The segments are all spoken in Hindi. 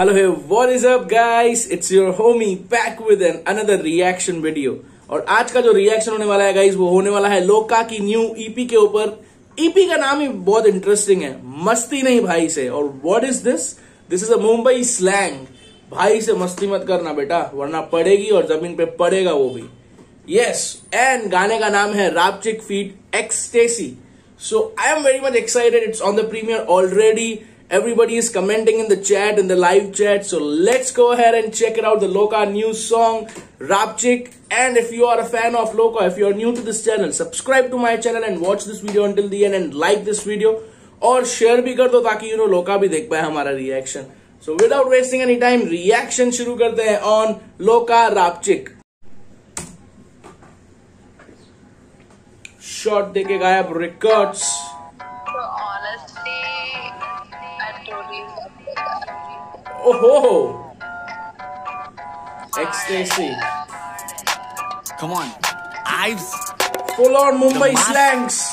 Hello, hey, what is up, guys? It's your homie back with an another reaction video. और आज का जो रिएक्शन होने वाला है गाइस वो होने वाला है लोका की न्यू ईपी के ऊपर। ईपी का नाम ही बहुत इंटरेस्टिंग है। मस्ती नहीं भाई से। और what is this this is a Mumbai slang भाई से मस्ती मत करना बेटा वरना पड़ेगी और ज़मीन पे पड़ेगा वो भी। यस एंड गाने का नाम है रापचिक feat Ecstasy so I am very much excited it's on the premiere already Everybody is commenting in the chat, in the live chat. So let's go ahead and check it out. The Loka new song, Rapchik. And if you are a fan of Loka, if you are new to this channel, subscribe to my channel and watch this video until the end and like this video. और शेयर भी कर दो ताकि यू नो लोका भी देख पाए हमारा reaction so without wasting any time reaction शुरू करते हैं ऑन लोका रापचिक शॉट देके गायब records Oh ho! Ecstasy. Come on. Ives. Full on Mumbai slangs.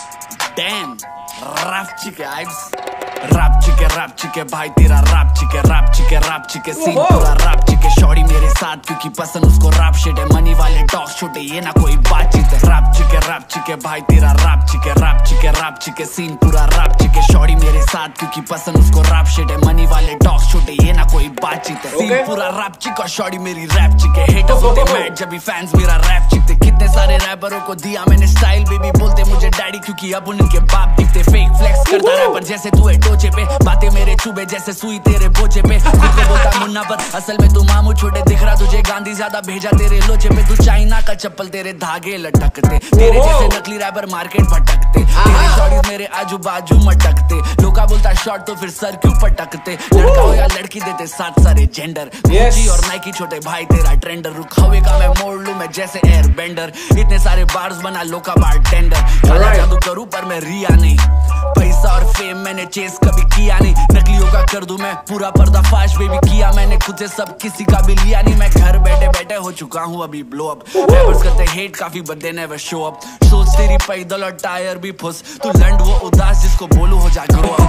Damn. Rough chicken Ives. Rap चिके rap चिके भाई तेरा रैप चिके रैप चिके रैप चिके सीन पूरा रैप चिके शॉडी मेरे साथ क्योंकि पसंद उसको रैप शिट है मनी वाले डॉग छोटे ये ना कोई बातचीत है रैप चिके रैप चिके भाई तेरा रैप चिके रैप चिके रैप चिके सीन पूरा रैप चिके शॉडी मेरे साथ क्योंकि पसंद उसको रैप शिट है मनी वाले डॉग छोटे ये ना कोई है। सीन पूरा रैप चिक और शॉडी मेरी रैप चिके हेटर्स होते मैड जब भी फैंस मेरा रैप चिकते कितने सारे रैपरों को दिया मैंने स्टाइल बेबी बोलते मुझे डैडी क्योंकि अब उनके बाप दिखते फेक फ्लेक्स करता रैपर जैसे तू है टोचे पे। बातें मेरे चुबे जैसे सुई तेरे बोचे पे। खुद को बोलता मुन्ना पर असल में तू मामू छोटे दिख रहा तुझे गांधी ज़्यादा भेजा तेरे लोचे पे। तू चाइना का चप्पल तेरे धागे लटकते। तेरे जैसे नकली रैपर मार्केट भटकते। तेरे शॉर्ट मेरे आजू बाजू मटकते लोका बोलता शॉर्ट तो फिर सर क्यों पटकते लड़का हो या लड़की देते सात सारे जेंडर yes. और नाइकी छोटे भाई तेरा ट्रेंडर रुक हवे का मैं मोड़ लू मैं जैसे एयर बेंडर इतने सारे बार्स बना लोका बार टेंडर जादू करूँ पर मैं रिया नहीं। पैसा और फेम मैंने चेस कभी किया नहीं। नकलियों का कर दू मैं पूरा पर्दा पर्दाफाश बेबी किया मैंने खुद से सब किसी का भी लिया नहीं। मैं घर बैठे बैठे हो चुका हूँ अभी ब्लो अप रैपर्स करते हेट काफ़ी बंदे नेवर शो अप सोच तेरी पैदल और टायर भी फुस। तू लंड वो उदास जिसको बोलू हो जा ग्रो अप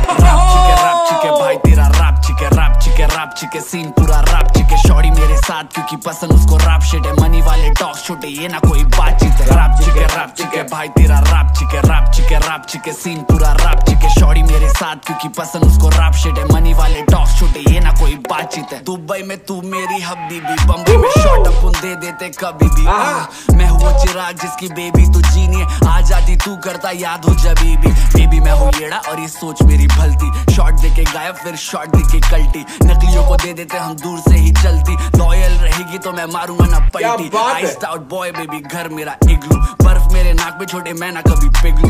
रैप चिके रैप चिके सीन पूरा रैप चिके शॉडी मेरे साथ क्योंकि पसंद उसको रैप शिट है। मनी वाले डॉग छोटे ये ना कोई बातचीत है। रैप चिके रैप चिके भाई तेरा रैप चिके रैप चिके रैप चिके सीन पूरा रैप चिके शॉडी मेरे साथ क्योंकि पसंद उसको रैप शिट है। मनी वाले डॉग छोटे ये ना कोई बातचीत है। दुबई में तू मेरी हबीबी बम्बई में शॉट अपन दे देते कभी भी। मैं हूँ चिराग जिसकी बेबी तू जीनी आ जाती तू करता याद हो जबी भी बेबी मैं हूँ येड़ा और ये सोच मेरी भलती। शॉट देके गायब फिर शॉट देके कल्टी। नकलियों को दे देते हम दूर से ही चलती। लॉयल रहेगी तो मैं मारूँगा ना पलटी। आइस्ड आउट बॉय बेबी घर मेरा इग्लू। बर्फ़ मेरे नाक में छोटे मैं ना कभी पिघलू।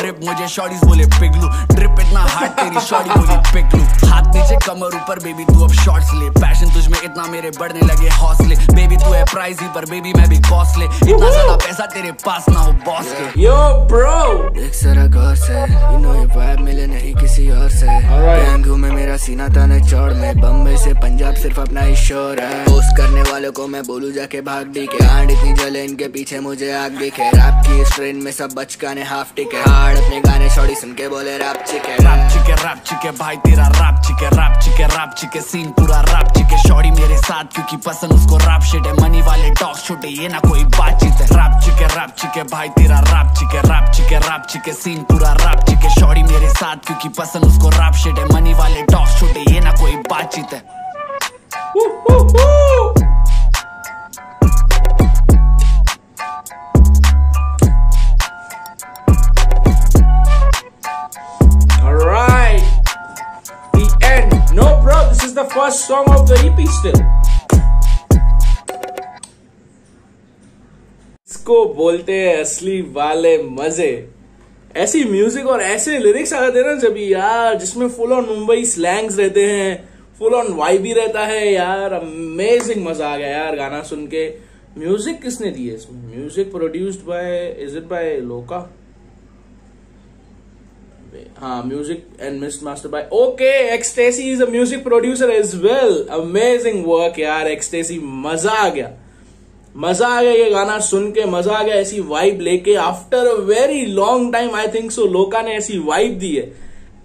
ड्रिप मुझे शॉर्टीज बोले पिघलू। ड्रिप इतना हार्ड तेरी शॉर्टी बोली पिघलू। हाथ नीचे कमर ऊपर बेबी तू अब शॉर्ट्स ले। पैशन तुझ में इतना मेरे बढ़ने लगे हौसले बेबी तू है प्राइस ही पर बेबी मैं भी कॉस्टले इतना ज़्यादा पैसा तेरे पास ना हो बॉस के। यो ब्रो देख जरा गौर से यू नो ये वाइब मिले नहीं किसी और से। गैंगू में मेरा सीना ताने चौड़ में बम्बई से पंजाब सिर्फ़ अपना ही शोर है। पोस्ट करने वालों को मैं बोलू जाके भाग दी के आंड इतनी जले इनके पीछे मुझे आग दिखे। रैप की इस ट्रेन में सब बचका ने हाफ़ टिके। हार्ड अपने गाने छोड़ी सुन के बोले रैप चिके रैप चिके रैप चिके भाई तेरा रैप चिके रैप चिके रैप चिके सीन पूरा रैप चिके शॉडी मेरे साथ क्योंकि पसंद उसको रैप शिट है मनी वाले डॉग छोटे ये ना कोई बातचीत है रैप चिके रैप चिके भाई तेरा रैप चिके रैप चिके रैप चिके सीन पूरा रैप चिके शॉडी मेरे साथ क्योंकि पसंद उसको रैप शिट है मनी वाले डॉग छोटे ये ना कोई बातचीत है first song of the EP still. इसको बोलते हैं असली वाले मज़े। ऐसी म्यूज़िक और ऐसे लिरिक्स आ जाते हैं ना जब यार, जिसमें फुल ऑन मुंबई स्लैंग्स रहते हैं फुल ऑन वाई भी रहता है, यार अमेजिंग मज़ा आ गया यार गाना सुन के। म्यूज़िक किसने दी है इसमें? Music produced by is it by Loka हाँ music and mixed master by okay Ecstasy is a music producer as well amazing work यार एक्सटेसी मज़ा आ गया। मज़ा आ गया ये गाना सुन के, मज़ा आ गया ऐसी वाइब लेके। After a very long time I think so Loka ने ऐसी वाइब दी है।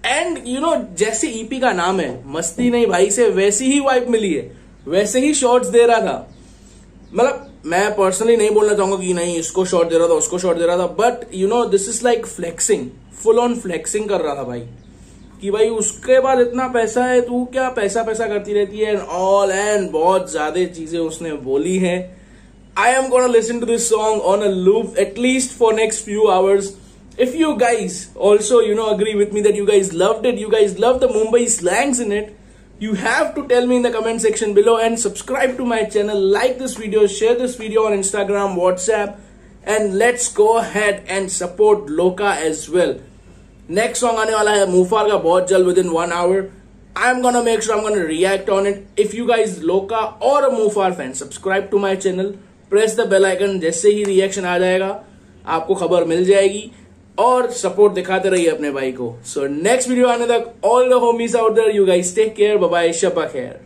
एंड यू नो जैसे ईपी का नाम है, मस्ती नहीं भाई से, वैसी ही वाइब मिली है। वैसे ही शॉर्ट्स दे रहा था। मतलब मैं पर्सनली नहीं बोलना चाहूँगा कि नहीं, इसको शॉट दे रहा था, उसको शॉट दे रहा था but you know this is like flexing full on flexing कर रहा था भाई। कि भाई, उसके बाद इतना पैसा है, तू क्या पैसा पैसा करती रहती है? एंड ऑल एंड बहुत ज़्यादा चीज़ें उसने बोली हैं। I am gonna listen to this song on a loop at least for next few hours if you guys also, you know, agree with me that you guys loved it, you guys love the mumbai slangs in it you have to tell me in the comment section below and subscribe to my channel like this video share this video on instagram whatsapp and let's go ahead and support loka as well next song aane wala hai mufar ka bahut jald within 1 hour i'm gonna make sure i'm gonna react on it if you guys loka or a mufar fan subscribe to my channel press the bell icon जैसे ही रिएक्शन आ जाएगा आपको खबर मिल जाएगी और सपोर्ट दिखाते रहिए अपने भाई को। सो नेक्स्ट वीडियो आने तक all the homies out there you guys take care bye शपा खैर